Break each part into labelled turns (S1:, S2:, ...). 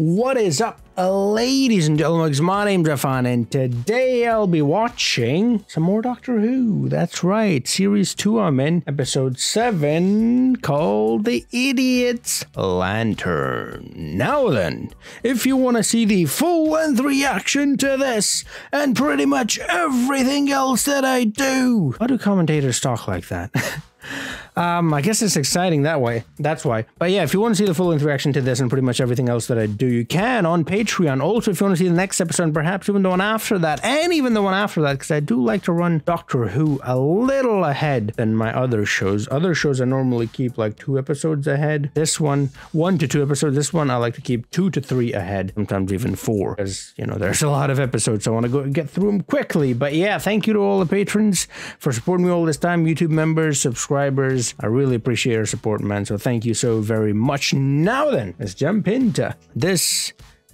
S1: What is up, ladies and gentlemen? My name's Affan, and today I'll be watching some more Doctor Who. That's right, Series 2 I'm in, Episode 7, called The Idiot's Lantern. Now then, if you want to see the full-length reaction to this, and pretty much everything else that I do, why do commentators talk like that? Um, I guess it's exciting that way. That's why. But yeah, if you want to see the full interaction to this and pretty much everything else that I do, you can on Patreon. Also, if you want to see the next episode and perhaps even the one after that, and even the one after that, because I do like to run Doctor Who a little ahead than my other shows. Other shows I normally keep like two episodes ahead. This one, one to two episodes. This one I like to keep two to three ahead, sometimes even four, because you know there's a lot of episodes. So I want to go get through them quickly. But yeah, thank you to all the patrons for supporting me all this time. YouTube members, subscribers. I really appreciate your support, man. So thank you so very much. Now then, let's jump into this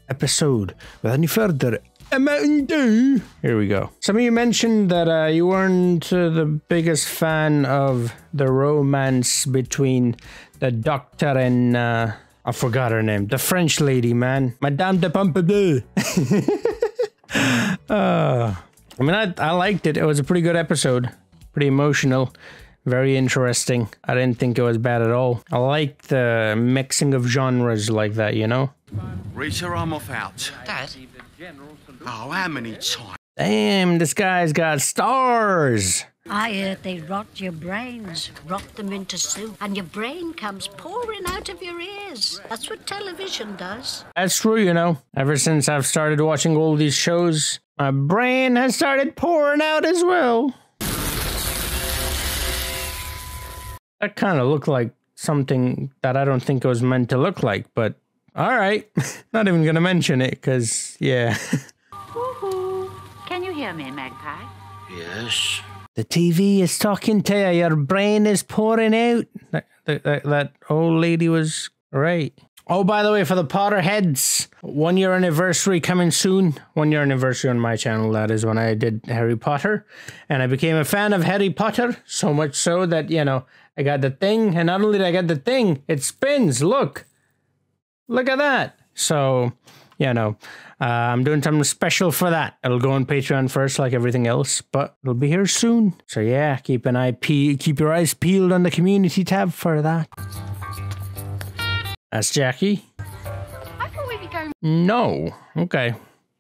S1: episode. Without any further ado, here we go. Some of you mentioned that uh, you weren't uh, the biggest fan of the romance between the Doctor and uh, I forgot her name, the French lady, man, Madame de Pompadour. uh, I mean, I, I liked it. It was a pretty good episode, pretty emotional. Very interesting. I didn't think it was bad at all. I like the mixing of genres like that, you know?
S2: Rita, I'm off out.
S3: Dad?
S2: Oh, how many times?
S1: Damn, this guy's got stars.
S3: I heard they rot your brains, rot them into soup, and your brain comes pouring out of your ears. That's what television does.
S1: That's true, you know. Ever since I've started watching all these shows, my brain has started pouring out as well. That kind of looked like something that I don't think it was meant to look like, but all right. Not even gonna mention it, because, yeah.
S4: Can you hear me, Magpie?
S2: Yes.
S1: the TV is talking to you, your brain is pouring out. That, that, that, that old lady was right. Oh, by the way, for the Potterheads, one year anniversary coming soon. One year anniversary on my channel, that is when I did Harry Potter. And I became a fan of Harry Potter, so much so that, you know, I got the thing. And not only did I get the thing, it spins. Look. Look at that. So, you know, uh, I'm doing something special for that. It'll go on Patreon first, like everything else, but it'll be here soon. So yeah, keep an eye pe- keep your eyes peeled on the community tab for that. That's Jackie.
S4: I thought we'd be going.
S1: No. Okay.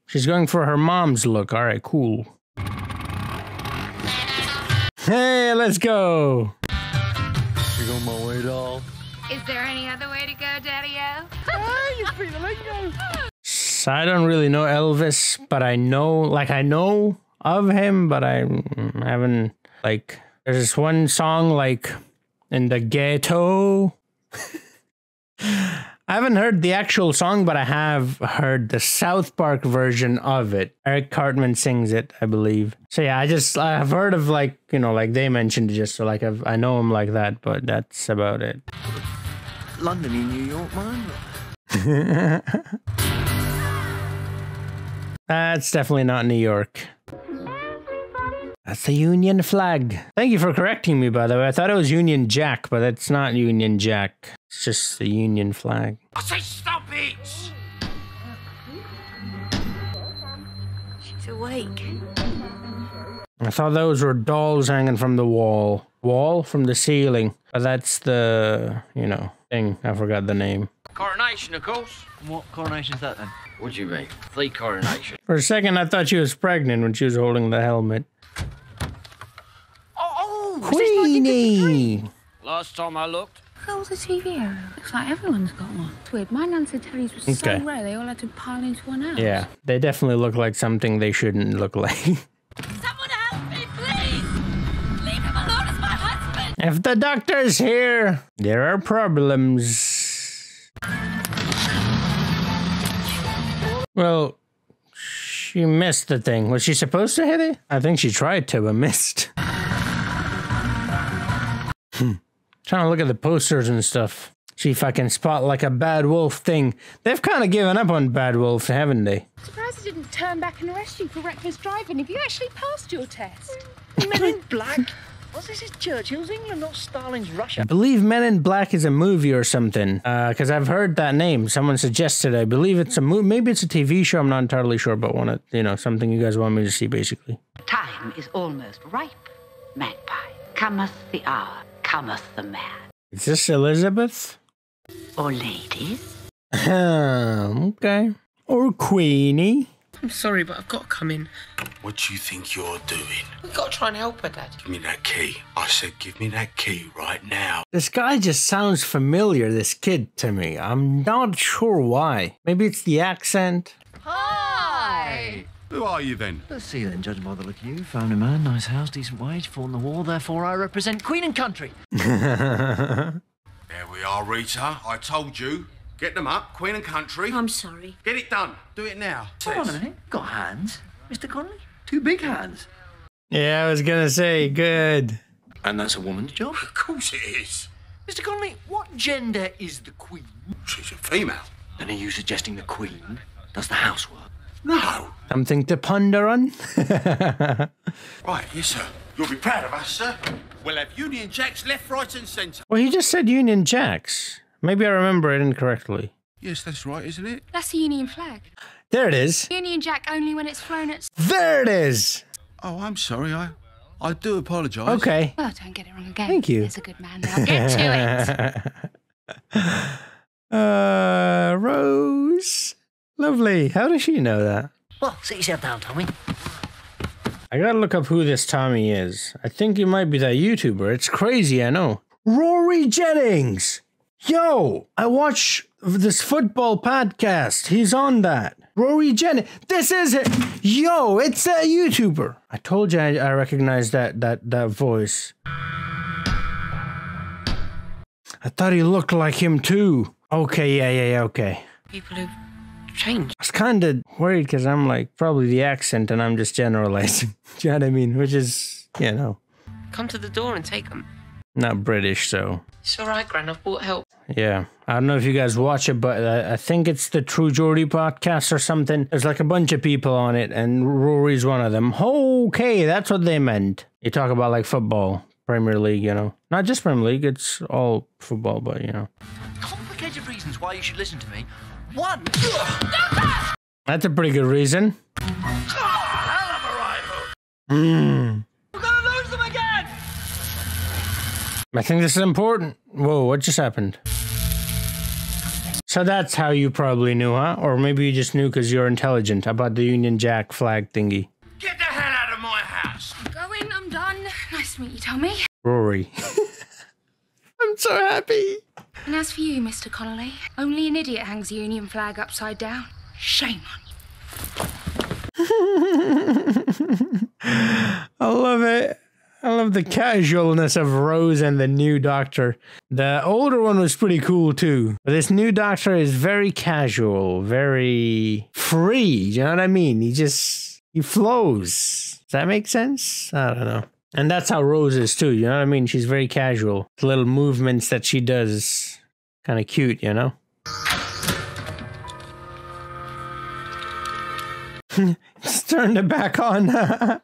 S1: She's going for her mom's look. All right, cool. Hey, let's go.
S2: You on my way, doll?
S4: Is there any other way to go, Daddy-O?
S1: So I don't really know Elvis, but I know, like, I know of him, but I haven't, like, there's this one song, like, in the ghetto. I haven't heard the actual song, but I have heard the South Park version of it. Eric Cartman sings it, I believe. So yeah, I just I've heard of like you know like they mentioned it just so like I've, I know him like that, but that's about it.
S2: London in New York, man.
S1: That's definitely not New York. That's the Union flag. Thank you for correcting me, by the way. I thought it was Union Jack, but it's not Union Jack. It's just the Union flag.
S2: I say stop it!
S3: She's awake.
S1: I thought those were dolls hanging from the wall. Wall from the ceiling. But that's the, you know, thing. I forgot the name.
S5: Coronation, of course.
S6: What coronation's that then?
S5: What do you mean? The coronation.
S1: For a second, I thought she was pregnant when she was holding the helmet.
S4: Oh, oh
S1: Queenie!
S5: Last time I looked.
S4: How's the TV area? Looks like everyone's got one. It's weird. My nan said tellies was
S1: Okay.
S4: so rare they all had to pile into one house.
S1: Yeah, they definitely look like something they shouldn't look like.
S4: Someone help me, please! Leave him alone, it's my husband!
S1: if the doctor's here, there are problems. Well, she missed the thing. Was she supposed to hit it? I think she tried to, but missed. Hmm. Trying to look at the posters and stuff. See if I can spot like a bad wolf thing. They've kind of given up on bad wolf, haven't they?
S7: Surprised I didn't turn back and arrest you for reckless driving if you actually passed your test. Men in black.
S6: Was this? Is Churchill's England, not Stalin's Russia?
S1: I believe Men in Black is a movie or something. Uh, because I've heard that name. Someone suggested. I believe it's a movie. Maybe it's a TV show. I'm not entirely sure, but want it. You know, something you guys want me to see, basically.
S7: Time is almost ripe, magpie. Cometh the hour, cometh the man.
S1: Is this Elizabeth?
S7: Or ladies?
S1: okay. Or Queenie.
S8: I'm sorry, but I've got to come in.
S9: What do you think you're doing?
S8: We've got to try and help her, Dad.
S9: Give me that key. I said, give me that key right now.
S1: This guy just sounds familiar, this kid, to me. I'm not sure why. Maybe it's the accent.
S4: Hi!
S9: Who are you then?
S6: Let's see then, judging by the look of you. Family man, nice house, decent wage, fought in the war, therefore I represent Queen and Country.
S9: There we are, Rita. I told you. Get them up, Queen and Country.
S3: I'm sorry.
S9: Get it done. Do it now.
S6: Hold on a minute. Got hands, Mr. Connolly? Two big hands.
S1: Yeah, I was gonna say, good.
S6: And that's a woman's job.
S9: Of course it is.
S6: Mr. Connolly, what gender is the Queen?
S9: She's a female.
S6: Then are you suggesting the Queen does the housework?
S9: No.
S1: Something to ponder on?
S9: Right, yes, sir. You'll be proud of us, sir. We'll have Union Jacks left, right, and centre.
S1: well, he just said Union Jacks. Maybe I remember it incorrectly.
S9: Yes, that's right, isn't it?
S4: That's the Union flag.
S1: There it is.
S4: Union Jack only when it's flown at.
S1: There it is.
S9: Oh, I'm sorry. I, I do apologise.
S1: Okay.
S4: Well, don't get it wrong again.
S1: Thank you.
S4: He's a good man. Now get to it.
S1: Uh, Rose. Lovely. How does she know that?
S6: Well, sit yourself down, Tommy.
S1: I gotta look up who this Tommy is. I think he might be that YouTuber. It's crazy, I know. Rory Jennings! Yo! I watch this football podcast. He's on that. Rory Jennings. This is it. Yo, it's a YouTuber. I told you I, I recognized that that that voice. I thought he looked like him too. Okay, yeah, yeah, yeah, okay.
S8: People who've changed.
S1: I was kind of worried because I'm like probably the accent and I'm just generalizing. Do you know what I mean? Which is, you know,
S8: Come to the door and take them.
S1: not British, so
S8: It's all right, Gran. I've brought help.
S1: yeah. I don't know if you guys watch it, but I, I think it's the True Geordie podcast or something. There's like a bunch of people on it, and Rory's one of them. Okay, that's what they meant. You talk about like football, Premier League, you know, not just Premier League. It's all football, but you know,
S6: Complicated reasons why you should listen to me. One.
S1: that's a pretty good reason. Hmm.
S6: We're gonna lose them again!
S1: I think this is important. Whoa, what just happened? So that's how you probably knew, huh? Or maybe you just knew because you're intelligent about the Union Jack flag thingy.
S9: Get the hell out of my house.
S4: I'm Going, I'm done. Nice to meet you, Tommy.
S1: Rory. I'm so happy.
S4: And as for you, Mr. Connolly, only an idiot hangs the Union flag upside down. Shame on you.
S1: I love it. I love the casualness of Rose and the new doctor. The older one was pretty cool too. But this new doctor is very casual, very free. You know what I mean? He just he flows. Does that make sense? I don't know. And that's how Rose is too. You know what I mean? She's very casual. The little movements that she does, kind of cute. You know. Let's turn it back on.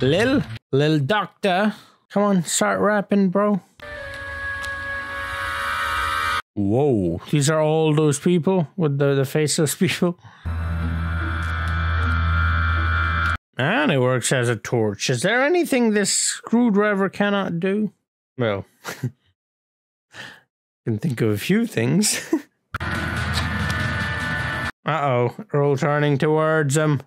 S1: Lil, Lil Doctor. Come on, start rapping, bro. Whoa, these are all those people with the, the faceless people. And it works as a torch. Is there anything this screwdriver cannot do? Well, can think of a few things. uh oh, Earl turning towards him.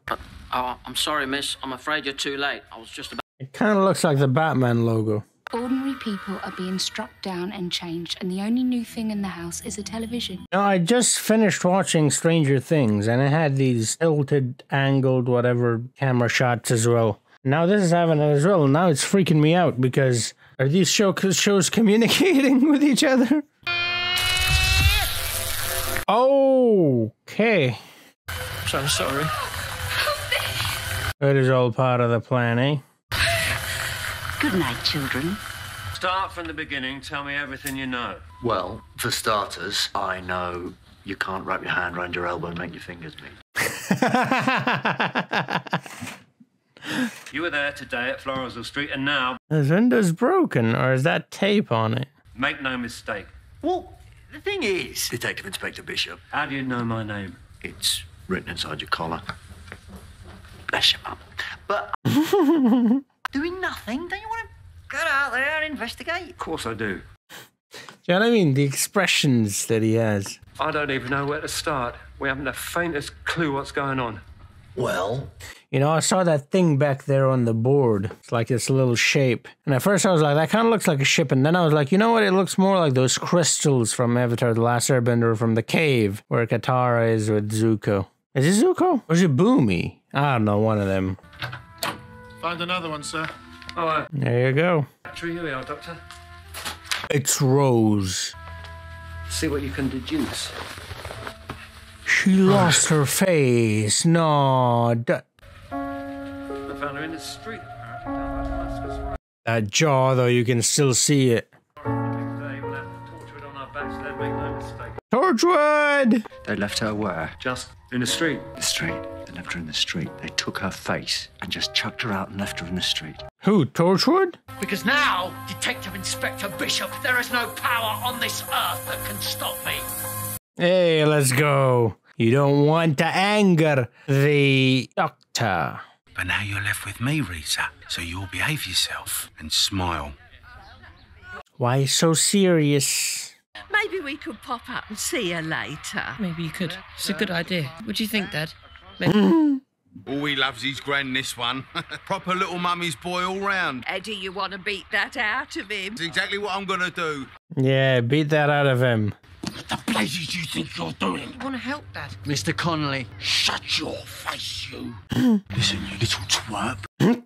S5: Oh, I'm sorry, miss. I'm afraid you're too late. I was just about.
S1: It kind of looks like the Batman logo.
S4: Ordinary people are being struck down and changed, and the only new thing in the house is a television.
S1: No, I just finished watching Stranger Things, and it had these tilted, angled, whatever camera shots as well. Now this is having it as well. Now it's freaking me out because are these show- shows communicating with each other? Okay.
S8: I'm so sorry.
S1: It is all part of the plan, eh?
S7: Good night, children.
S2: Start from the beginning. Tell me everything you know.
S6: Well, for starters, I know you can't wrap your hand around your elbow and make your fingers meet.
S2: You were there today at Florizel Street, and now,
S1: His window's broken, or is that tape on it?
S2: make no mistake.
S6: Well, the thing is, Detective Inspector Bishop,
S2: How do you know my name?
S6: it's written inside your collar. Bless you, Mum. But doing nothing? Don't you want to get out there and investigate?
S2: Of course I do.
S1: Do you know what I mean? The expressions that he has.
S2: I don't even know where to start. We haven't the faintest clue what's going on.
S6: Well,
S1: You know, I saw that thing back there on the board. It's like this little shape. And at first I was like, that kind of looks like a ship. And then I was like, you know what? It looks more like those crystals from Avatar The Last Airbender from the cave where Katara is with Zuko. Is it Zuko? Or is it Bumi? I don't know, one of them.
S9: Find another one, sir.
S2: Oh, uh,
S1: There you go.
S2: true, here we are, Doctor.
S1: It's Rose.
S2: See what you can deduce.
S1: She lost her face. No. D-
S2: I found her in the street, apparently, down by Damascus Road.
S1: That jaw, though, you can still see it.
S2: Today, we'll have to torture it on our backs, then make no mistake.
S1: Torchwood!
S6: they left her where?
S2: Just in the street.
S6: The street. They left her in the street. They took her face and just chucked her out and left her in the street.
S1: Who, Torchwood?
S10: Because now, Detective Inspector Bishop, there is no power on this earth that can stop me.
S1: Hey, let's go. You don't want to anger the doctor.
S9: But now you're left with me, Rita. So you'll behave yourself and smile.
S1: Why so serious?
S7: Maybe we could pop up and see her later.
S8: Maybe you could. It's a good idea. What do you think, Dad?
S9: All he loves is Gran, this one. Proper little mummy's boy all round.
S7: Eddie, you want to beat that out of him?
S9: It's exactly what I'm gonna do.
S1: Yeah, beat that out of him.
S10: What the blazes do you think you're doing?
S8: I want to help, Dad.
S6: Mr. Connolly.
S10: Shut your face, you.
S9: Listen, you little twerp.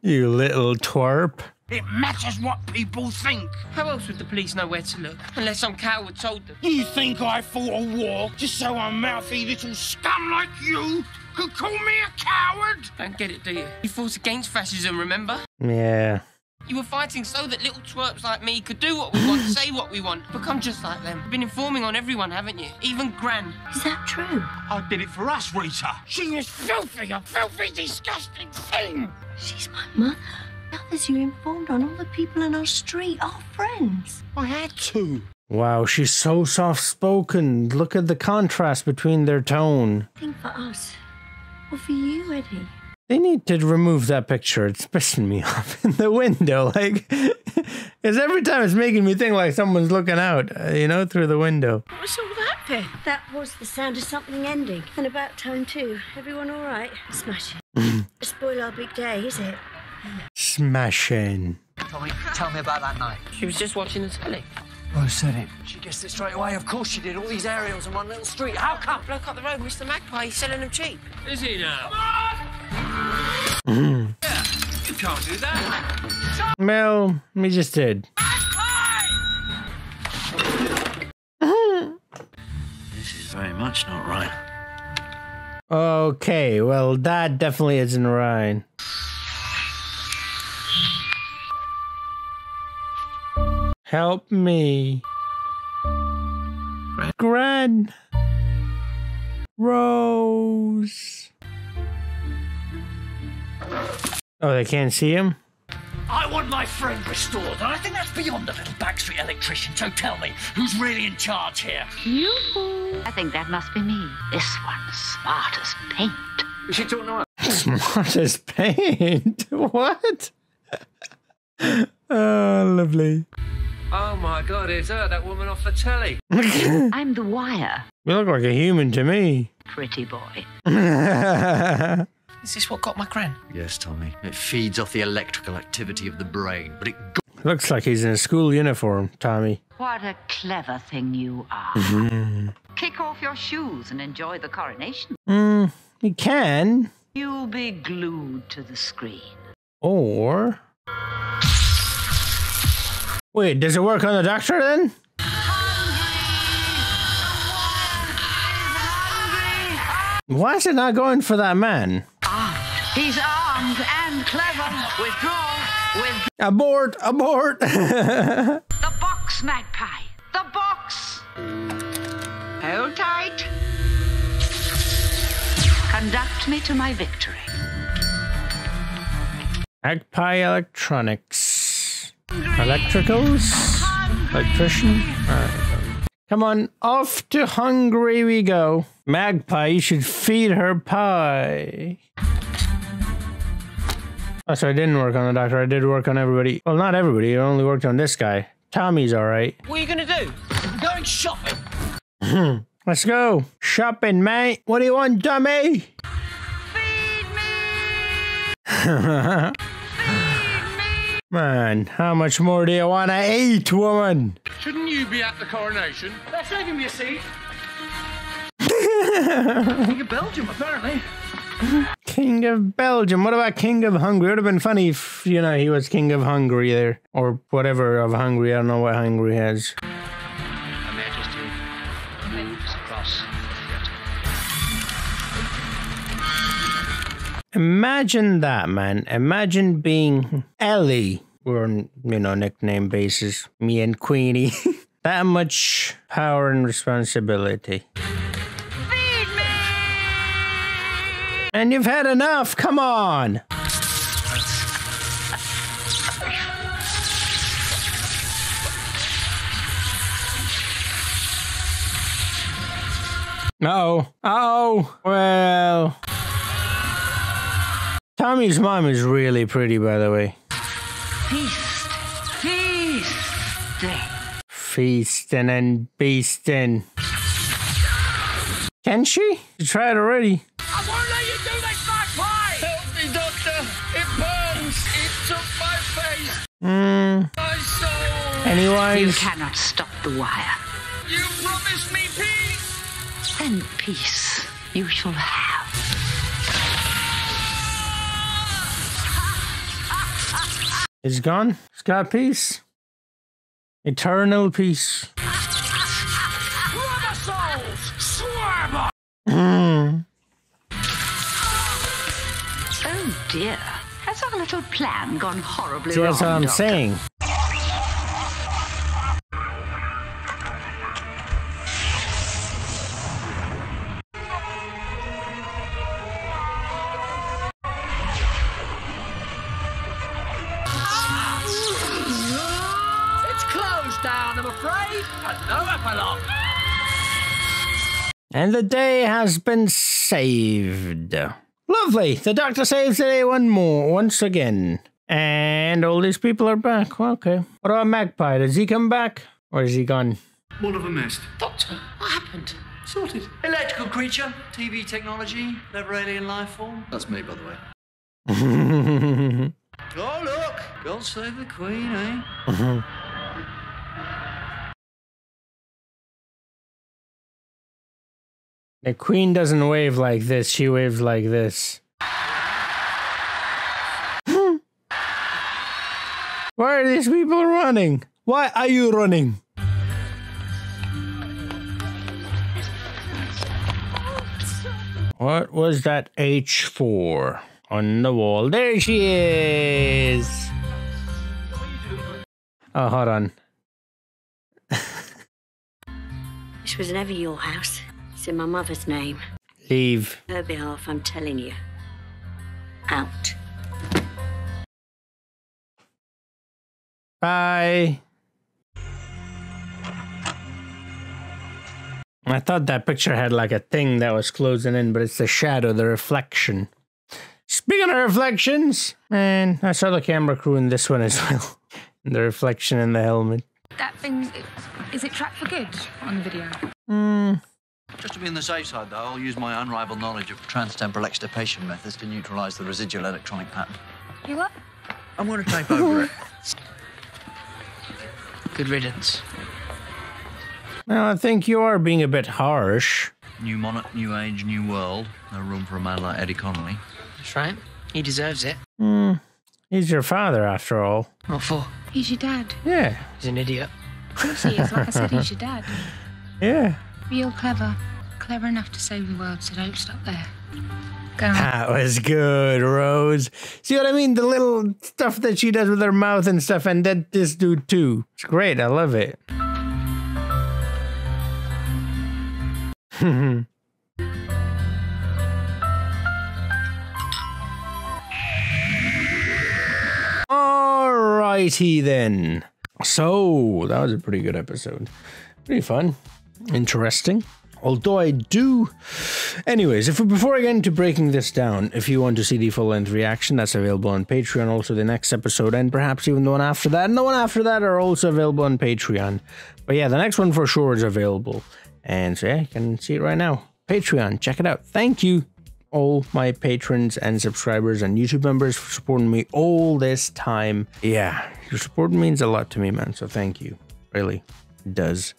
S1: You little twerp.
S10: It matters what people think.
S8: How else would the police know where to look? Unless some coward told them.
S10: You think I fought a war just so a mouthy little scum like you could call me a coward?
S8: Don't get it, do you? You fought against fascism, remember?
S1: Yeah.
S8: You were fighting so that little twerps like me could do what we want, say what we want, become just like them. You've been informing on everyone, haven't you? Even Gran.
S3: Is that true?
S9: I did it for us, Rita.
S10: She is filthy, a filthy, disgusting thing.
S3: She's my mother. The others you informed on all the people in our street, our friends.
S10: I had to.
S1: Wow, she's so soft spoken. Look at the contrast between their tone.
S3: Think for us. Or for you, Eddie.
S1: They need to remove that picture. It's pissing me off in the window. Like, it's every time it's making me think like someone's looking out, uh, you know, through the window.
S3: What was all that then? That was the sound of something ending. And about time too. Everyone all right? Smash it. Spoil our big day, is it?
S1: Smashing.
S6: Tommy, tell me about that night.
S8: She was just watching the telly.
S6: Rose said it. She guessed it straight away. Of course she did. All these aerials in one little street. How come?
S8: Bloke up the road, Mr. Magpie, he's selling them cheap.
S2: Is he now? Mm.
S9: You can't do that.
S1: Well, we just did.
S6: This is very much not right.
S1: Okay, well, that definitely isn't right. Help me. Gran. Rose. Oh, they can't see him?
S10: I want my friend restored, and I think that's beyond a little backstreet electrician. So tell me, who's really in charge here? You.
S7: I think that must be me. This one's smart as paint.
S2: Is she talking to us?
S1: Smart as paint. what? oh, lovely.
S2: Oh my god, it's her, that woman off the telly.
S7: I'm the wire,
S1: You look like a human to me.
S7: pretty boy.
S8: Is this what got my Gran?
S6: Yes, Tommy. It feeds off the electrical activity of the brain, but it
S1: Looks like he's in a school uniform, Tommy.
S7: What a clever thing you are. Kick off your shoes and enjoy the coronation.
S1: Hmm, you can.
S7: You'll be glued to the screen.
S1: Or. Wait, does it work on the doctor then? Why is it not going for that man?
S7: He's armed and clever. Withdraw. With
S1: Abort! Abort!
S7: the box, Magpie. The box. Hold tight. Conduct me to my victory.
S1: Magpie Electronics. Electricals? Electrician? Alright. Um, come on, off to Hungary we go. Magpie, you should feed her pie. Oh, so I didn't work on the doctor. I did work on everybody. Well, not everybody. I only worked on this guy. Tommy's alright.
S10: What are you gonna do? I'm going shopping.
S1: Let's go. Shopping, mate. What do you want, dummy? Feed me. Man, how much more do you want to eat, woman?
S9: Shouldn't you be at the coronation?
S10: They're saving me a seat. King of Belgium, apparently.
S1: King of Belgium. What about King of Hungary? It would have been funny if, you know, he was King of Hungary there. Or whatever of Hungary. I don't know what Hungary has.
S10: Her Majesty moves across
S1: Imagine that, man. Imagine being Ellie. We're on, you know, nickname basis. Me and Queenie. that much power and responsibility. And you've had enough. Come on. Oh, oh, well. Tommy's mom is really pretty, by the way.
S7: Feast. Feast.
S1: Feasting and beasting. Can she? You tried already.
S10: I you do this, magpie! Help me, Doctor! It burns! It took my face!
S1: Hmm.
S10: My soul!
S7: You cannot stop the wire.
S10: You promised me peace!
S7: Then peace you shall have.
S1: it's gone. It's got peace. Eternal peace.
S10: Rubber souls! Swarm!
S7: Dear. Has our little plan gone horribly
S1: See,
S7: wrong?
S1: that's what I'm
S7: Doctor?
S1: saying.
S10: It's closed down, I'm afraid. And no epilogue.
S1: And the day has been saved. Lovely. The doctor saves the day one more, once again. And all these people are back. Well, okay. What about Magpie? Does he come back? Or is he gone?
S6: One of them missed.
S8: Doctor, what happened?
S6: Sorted. Electrical creature, TV technology, never alien life form. That's me, by the way. Oh, look! God save the Queen, eh?
S1: the queen doesn't wave like this, she waves like this. Why are these people running? Why are you running? What was that H for on the wall? There she is. Oh, hold on.
S3: This was never your house. It's in my mother's name.
S1: Leave.
S3: Her behalf, I'm telling you. Out.
S1: Bye. I thought that picture had like a thing that was closing in, but it's the shadow, the reflection. Speaking of reflections, man, I saw the camera crew in this one as well. the reflection in the helmet.
S4: That thing, is it tracked for good on the video?
S1: Hmm.
S6: Just to be on the safe side, though, I'll use my unrivaled knowledge of transtemporal extirpation methods to neutralize the residual electronic pattern.
S4: You what?
S6: I'm going to tape over it.
S8: Good riddance.
S1: Well, I think you are being a bit harsh.
S6: New monarch, new age, new world. No room for a man like Eddie Connolly.
S8: That's right. He deserves it.
S1: Hmm. He's your father, after all.
S8: What for?
S4: He's your dad.
S1: Yeah.
S8: He's an idiot.
S4: Of course he is. Like I said, he's your dad.
S1: Yeah.
S4: Real clever. Clever enough to save the world, so don't stop there.
S1: That was good, Rose. See what I mean? The little stuff that she does with her mouth and stuff, and that this dude too. It's great. I love it. Alrighty then. So that was a pretty good episode. Pretty fun, interesting. Although I do. Anyways, if before I get into breaking this down, if you want to see the full length reaction, that's available on Patreon. Also, the next episode, and perhaps even the one after that, and the one after that are also available on Patreon. But yeah, the next one for sure is available. And so yeah, you can see it right now. Patreon, check it out. Thank you, all my patrons and subscribers and YouTube members for supporting me all this time. Yeah, your support means a lot to me, man. So thank you. Really, does.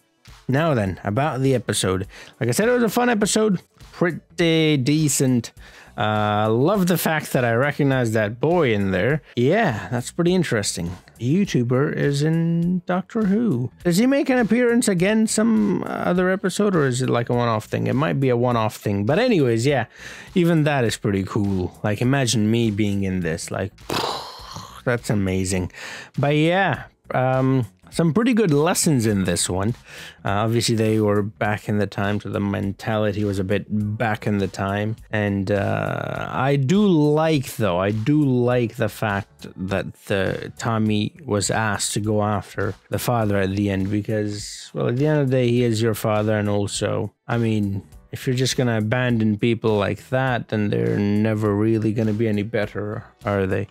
S1: Now then, about the episode. Like I said, it was a fun episode. Pretty decent. Uh, love the fact that I recognized that boy in there. Yeah, that's pretty interesting. YouTuber is in Doctor Who. Does he make an appearance again some other episode or is it like a one-off thing? It might be a one-off thing. But anyways, yeah, even that is pretty cool. Like imagine me being in this. Like that's amazing. But yeah, um some pretty good lessons in this one. Uh, obviously, they were back in the time, so the mentality was a bit back in the time. And uh, I do like, though, I do like the fact that the Tommy was asked to go after the father at the end because, well, at the end of the day, he is your father, and also, I mean, if you're just gonna abandon people like that, then they're never really gonna be any better, are they?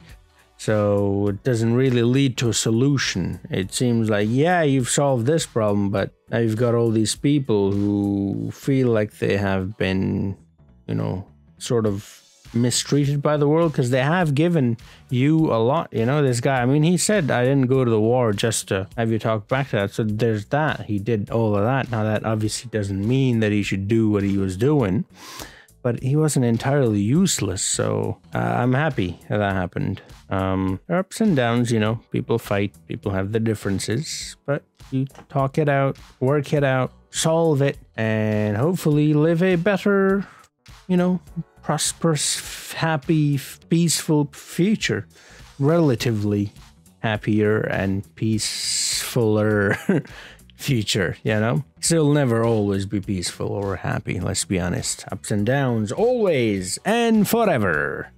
S1: So it doesn't really lead to a solution. It seems like, yeah, you've solved this problem, but now you've got all these people who feel like they have been, you know, sort of mistreated by the world because they have given you a lot. You know, this guy, I mean, he said, I didn't go to the war just to have you talk back to that. So there's that. He did all of that. Now, that obviously doesn't mean that he should do what he was doing but he wasn't entirely useless. So uh, I'm happy that, happened. Um, ups and downs, you know. People fight, people have the differences, but you talk it out, work it out, solve it, and hopefully live a better, you know, prosperous, happy, peaceful future. Relatively happier and peacefuler future, you know? Still never always be peaceful or happy, let's be honest. Ups and downs, always and forever.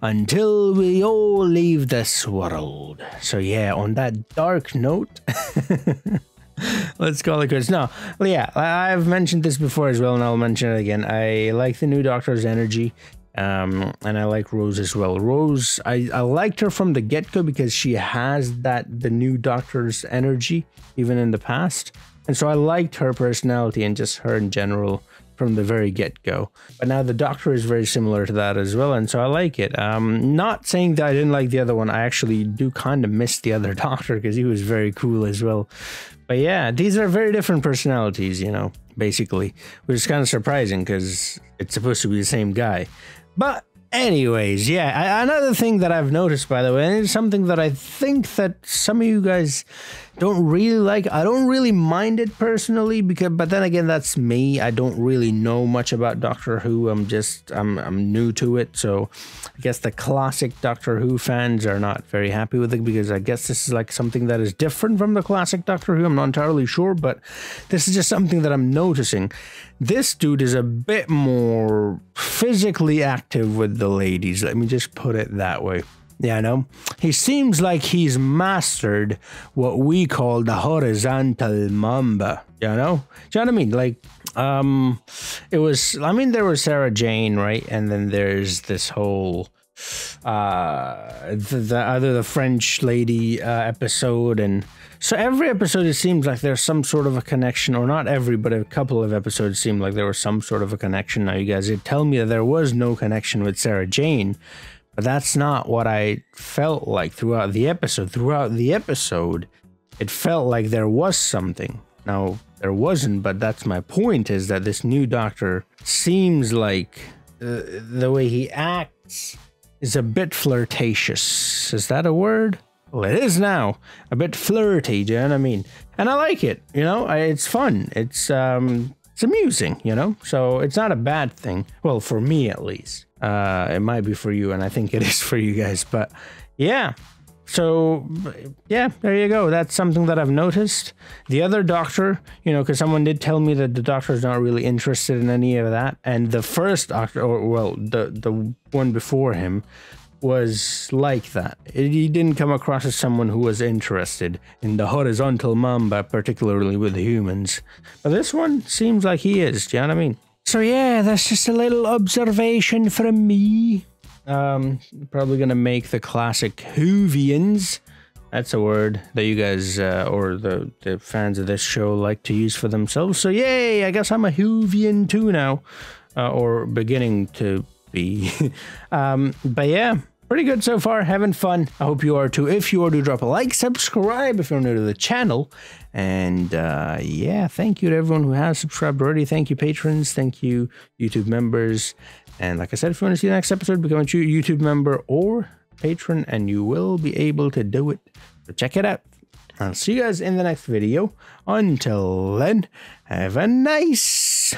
S1: Until we all leave this world. So, yeah, on that dark note, let's call it quits. No, yeah, I've mentioned this before as well, and I'll mention it again. I like the new Doctor's energy. Um, and I like Rose as well. Rose, I, I liked her from the get go because she has that the new Doctor's energy, even in the past. And so I liked her personality and just her in general from the very get go. But now the Doctor is very similar to that as well, and so I like it. Um, not saying that I didn't like the other one. I actually do kind of miss the other Doctor because he was very cool as well. But yeah, these are very different personalities, you know, basically, which is kind of surprising because it's supposed to be the same guy. But anyways, yeah, another thing that I've noticed, by the way, and it's something that I think that some of you guys don't really like. I don't really mind it personally because, but then again, that's me. I don't really know much about Doctor Who. I'm just, I'm, I'm new to it, so I guess the classic Doctor Who fans are not very happy with it because I guess this is like something that is different from the classic Doctor Who. I'm not entirely sure, but this is just something that I'm noticing. This dude is a bit more physically active with the ladies. Let me just put it that way. You know, he seems like he's mastered what we call the horizontal mamba. You know, do you know what I mean? Like, um, it was. I mean, there was Sarah Jane, right? And then there's this whole uh the, the other the french lady uh, episode and so every episode it seems like there's some sort of a connection or not every but a couple of episodes seemed like there was some sort of a connection now you guys did tell me that there was no connection with sarah jane but that's not what I felt like throughout the episode. Throughout the episode, it felt like there was something. Now, there wasn't, but that's my point is that this new doctor seems like uh, the way he acts is a bit flirtatious. Is that a word? Well, it is now. A bit flirty, do you know what I mean? And I like it, you know? I, it's fun. It's um it's amusing, you know? So it's not a bad thing. Well, for me at least. Uh, it might be for you, and I think it is for you guys. But yeah, so yeah, there you go. That's something that I've noticed. The other doctor, you know, because someone did tell me that the doctor is not really interested in any of that, and the first doctor, or well, the the one before him, was like that. He didn't come across as someone who was interested in the horizontal mamba, particularly with humans. But this one seems like he is. Do you know what I mean? So yeah, that's just a little observation from me. Um, probably gonna make the classic Whovians. That's a word that you guys uh, or the, the fans of this show like to use for themselves. So yay! I guess I'm a Whovian too now, uh, or beginning to be. um, but yeah, pretty good so far. Having fun. I hope you are too. If you are, do drop a like, subscribe if you're new to the channel, and uh, yeah, thank you to everyone who has subscribed already. Thank you, patrons. Thank you, YouTube members. And like I said, if you want to see the next episode, become a YouTube member or patron, and you will be able to do it. So check it out. I'll see you guys in the next video. Until then, have a nice